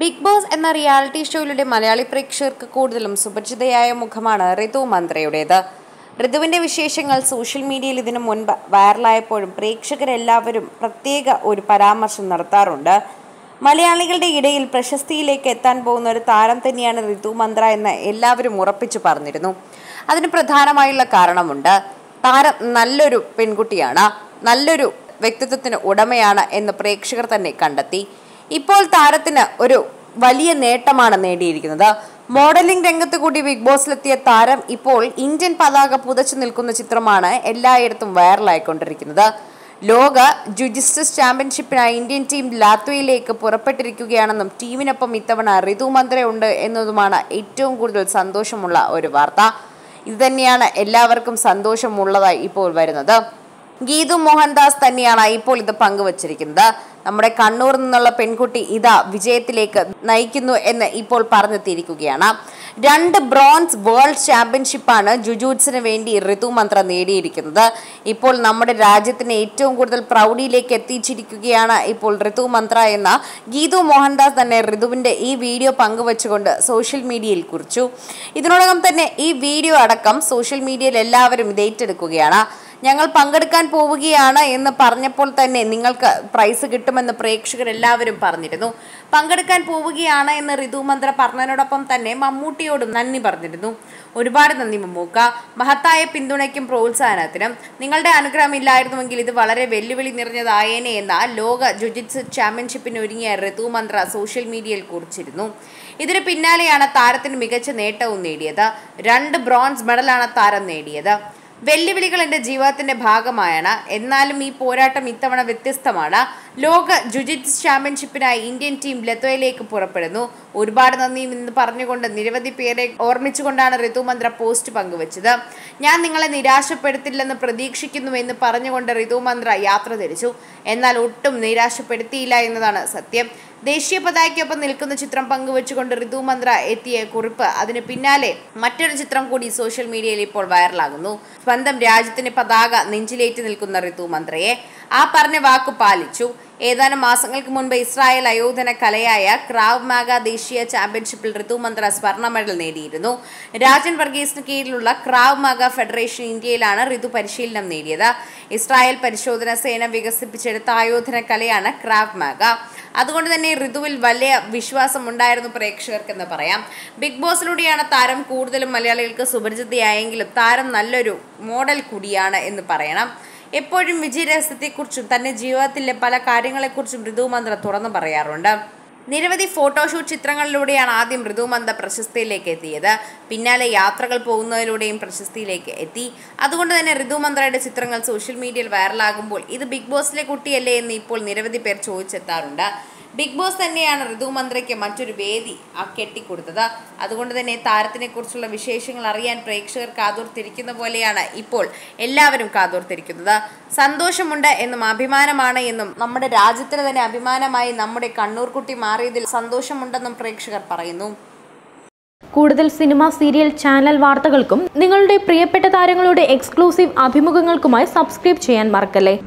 Big Boss എന്ന reality ഷോയിലൂടെ മലയാളി പ്രേക്ഷകർക്ക് കൂടുതലും സുപരിചിതയായ മുഖമാണ് ഋതു മന്ത്രയുടേത്. ഋതുവിന്റെ വിശേഷങ്ങൾ സോഷ്യൽ മീഡിയയിൽ ഇതിനു മുൻപ് വൈറലായപ്പോഴും പ്രേക്ഷകരെല്ലാവരും പ്രത്യേക ഒരു പരാമർശം നടത്താറുണ്ട്. മലയാളികളുടെ ഇടയിൽ പ്രശസ്തിയിലേക്ക് എത്താൻ പോകുന്ന ഒരു താരം തന്നെയാണ് ഋതു മന്ത്ര എന്ന് എല്ലാവരും ഉറപ്പിച്ചു പറഞ്ഞിരുന്നു. അതിന് പ്രധാനമായുള്ള കാരണമുണ്ട്. താരം നല്ലൊരു പെൺകുട്ടിയാണ്. നല്ലൊരു വ്യക്തിത്വത്തിന് ഉടമയാണ് എന്ന് പ്രേക്ഷകർ തന്നെ കണ്ടെത്തി. ഇപ്പോൾ താരത്തിന് ഒരു വലിയ നേട്ടമാണ് നേടിയിരിക്കുന്നത്. മോഡലിംഗ് രംഗത്ത് കൂടി ബിഗ് ബോസിലെത്തിയ താരം ഇപ്പോൾ ഇന്ത്യൻ പതാക പുതച്ചു നിൽക്കുന്ന ചിത്രമാണ് എല്ലായിടത്തും വൈറലായിക്കൊണ്ടിരിക്കുന്നത്. ലോക ജുജിസ്റ്റസ് ചാമ്പ്യൻഷിപ്പിനായി ഇന്ത്യൻ ടീം ലാത്വയിലേക്ക് പുറപ്പെട്ടിരിക്കുകയാണെന്നും ടീമിനൊപ്പം ഇത്തവണ ഋതു മന്ത്ര ഉണ്ട് എന്നതുമാണ് ഏറ്റവും കൂടുതൽ സന്തോഷമുള്ള ഒരു വാർത്ത. ഇതുതന്നെയാണ് എല്ലാവർക്കും സന്തോഷമുള്ളതായി ഇപ്പോൾ വരുന്നത്. ഗീതു മോഹൻദാസ് തന്നെയാണ് ഇപ്പോൾ ഇത് പങ്കുവച്ചിരിക്കുന്നത്. നമ്മുടെ കണ്ണൂർ നിന്നുള്ള പെൺകുട്ടി ഇതാ വിജയത്തിലേക്ക് നയിക്കുന്നു എന്ന് ഇപ്പോൾ പറഞ്ഞെത്തിയിരിക്കുകയാണ്. രണ്ട് ബ്രോൺസ് വേൾഡ് ചാമ്പ്യൻഷിപ്പാണ് ജുജൂട്സിന് വേണ്ടി ഋതു മന്ത്ര നേടിയിരിക്കുന്നത്. ഇപ്പോൾ നമ്മുടെ രാജ്യത്തിന് ഏറ്റവും കൂടുതൽ പ്രൗഢിയിലേക്ക് എത്തിച്ചിരിക്കുകയാണ് ഇപ്പോൾ ഋതു മന്ത്ര എന്ന ഗീതു മോഹൻദാസ് തന്നെ ഋതുവിന്റെ ഈ വീഡിയോ പങ്കുവച്ചുകൊണ്ട് സോഷ്യൽ മീഡിയയിൽ കുറിച്ചു. ഇതിനോടകം തന്നെ ഈ വീഡിയോ അടക്കം സോഷ്യൽ മീഡിയയിൽ എല്ലാവരും ഇത് ഏറ്റെടുക്കുകയാണ്. ഞങ്ങൾ പങ്കെടുക്കാൻ പോവുകയാണ് എന്ന് പറഞ്ഞപ്പോൾ തന്നെ നിങ്ങൾക്ക് പ്രൈസ് കിട്ടുമെന്ന് പ്രേക്ഷകർ എല്ലാവരും പറഞ്ഞിരുന്നു. പങ്കെടുക്കാൻ പോവുകയാണ് എന്ന് ഋതു മന്ത്ര പറഞ്ഞതിനോടൊപ്പം തന്നെ മമ്മൂട്ടിയോടും നന്ദി പറഞ്ഞിരുന്നു. ഒരുപാട് നന്ദി മമ്മൂക്ക. മഹത്തായ പിന്തുണയ്ക്കും പ്രോത്സാഹനത്തിനും. നിങ്ങളുടെ അനുഗ്രഹം ഇല്ലായിരുന്നുവെങ്കിൽ ഇത് വളരെ വെല്ലുവിളി നിറഞ്ഞതായേനെ എന്ന ലോക ജുജിറ്റ്സ് ചാമ്പ്യൻഷിപ്പിന് ഒരുങ്ങിയ ഋതു മന്ത്ര സോഷ്യൽ മീഡിയയിൽ കുറിച്ചിരുന്നു. ഇതിന് പിന്നാലെയാണ് താരത്തിന് മികച്ച നേട്ടവും നേടിയത്. രണ്ട് ബ്രോൺസ് മെഡലാണ് താരം നേടിയത്. വെല്ലുവിളികൾ എന്റെ ജീവിതത്തിന്റെ ഭാഗമായാണ്. എന്നാലും ഈ പോരാട്ടം ഇത്തവണ വ്യത്യസ്തമാണ്. ലോക ജുജിറ്റ്സ് ചാമ്പ്യൻഷിപ്പിനായി ഇന്ത്യൻ ടീം ലത്തോയിലേക്ക് പുറപ്പെടുന്നു. ഒരുപാട് നന്ദി എന്ന് പറഞ്ഞുകൊണ്ട് നിരവധി പേരെ ഓർമ്മിച്ചുകൊണ്ടാണ് ഋതുമന്ത്ര പോസ്റ്റ് പങ്കുവച്ചത്. ഞാൻ നിങ്ങളെ നിരാശപ്പെടുത്തില്ലെന്ന് പ്രതീക്ഷിക്കുന്നു എന്ന് പറഞ്ഞുകൊണ്ട് ഋതുമന്ത്ര യാത്ര തിരിച്ചു. എന്നാൽ ഒട്ടും നിരാശപ്പെടുത്തിയില്ല എന്നതാണ് സത്യം. ദേശീയ പതാകയ്ക്കൊപ്പം നിൽക്കുന്ന ചിത്രം പങ്കുവച്ചുകൊണ്ട് ഋതു മന്ത്ര എത്തിയ കുറിപ്പ്. അതിന് പിന്നാലെ മറ്റൊരു ചിത്രം കൂടി സോഷ്യൽ മീഡിയയിൽ ഇപ്പോൾ വൈറലാകുന്നു. സ്വന്തം രാജ്യത്തിന്റെ പതാക നെഞ്ചിലേറ്റി നിൽക്കുന്ന ഋതു മന്ത്രയെ ആ പറഞ്ഞ വാക്ക് പാലിച്ചു. ഏതാനും മാസങ്ങൾക്ക് മുൻപ് ഇസ്രായേൽ അയോധന കലയായ ക്രാവ് മാഗ ദേശീയ ചാമ്പ്യൻഷിപ്പിൽ ഋതുമന്ത്ര സ്വർണ മെഡൽ നേടിയിരുന്നു. രാജൻ വർഗീസിന് കീഴിലുള്ള ക്രാവ് മാഗ ഫെഡറേഷൻ ഇന്ത്യയിലാണ് ഋതു പരിശീലനം നേടിയത്. ഇസ്രായേൽ പരിശോധന സേന വികസിപ്പിച്ചെടുത്ത ആയോധന കലയാണ് ക്രാവ് മാഗ. അതുകൊണ്ട് തന്നെ ഋതുവിൽ വലിയ വിശ്വാസം ഉണ്ടായിരുന്നു പ്രേക്ഷകർക്കെന്ന് പറയാം. ബിഗ് ബോസിലൂടെയാണ് താരം കൂടുതലും മലയാളികൾക്ക് സുപരിചിതയായെങ്കിലും താരം നല്ലൊരു മോഡൽ കൂടിയാണ് എന്ന് പറയണം. എപ്പോഴും വിജയരഹസ്യത്തെക്കുറിച്ചും തന്റെ ജീവിതത്തിലെ പല കാര്യങ്ങളെക്കുറിച്ചും ഋതുമന്ത്ര തുറന്നു പറയാറുണ്ട്. നിരവധി ഫോട്ടോഷൂട്ട് ചിത്രങ്ങളിലൂടെയാണ് ആദ്യം ഋതുമന്ത പ്രശസ്തിയിലേക്ക് എത്തിയത്. പിന്നാലെ യാത്രകൾ പോകുന്നതിലൂടെയും പ്രശസ്തിയിലേക്ക് എത്തി. അതുകൊണ്ട് തന്നെ ഋതുമന്ത്രയുടെ ചിത്രങ്ങൾ സോഷ്യൽ മീഡിയയിൽ വൈറലാകുമ്പോൾ ഇത് ബിഗ് ബോസിലെ കുട്ടിയല്ലേ എന്ന് ഇപ്പോൾ നിരവധി പേർ ചോദിച്ചെത്താറുണ്ട്. ബിഗ് ബോസ് തന്നെയാണ് ഋതു മന്ത്രയ്ക്ക് മറ്റൊരു വേദി ആ കെട്ടിക്കൊടുത്തത്. അതുകൊണ്ട് തന്നെ താരത്തിനെക്കുറിച്ചുള്ള വിശേഷങ്ങൾ അറിയാൻ പ്രേക്ഷകർ കാതോർത്തിരിക്കുന്ന പോലെയാണ് ഇപ്പോൾ എല്ലാവരും കാതോർത്തിരിക്കുന്നത്. സന്തോഷമുണ്ട് എന്നും അഭിമാനമാണ് എന്നും നമ്മുടെ രാജ്യത്തിന് തന്നെ അഭിമാനമായി നമ്മുടെ കണ്ണൂർ കുട്ടി മാറിയതിൽ സന്തോഷമുണ്ടെന്നും പ്രേക്ഷകർ പറയുന്നു. കൂടുതൽ സിനിമ സീരിയൽ ചാനൽ വാർത്തകൾക്കും നിങ്ങളുടെ പ്രിയപ്പെട്ട താരങ്ങളുടെ എക്സ്ക്ലൂസീവ് അഭിമുഖങ്ങൾക്കുമായി സബ്സ്ക്രൈബ് ചെയ്യാൻ മറക്കല്ലേ?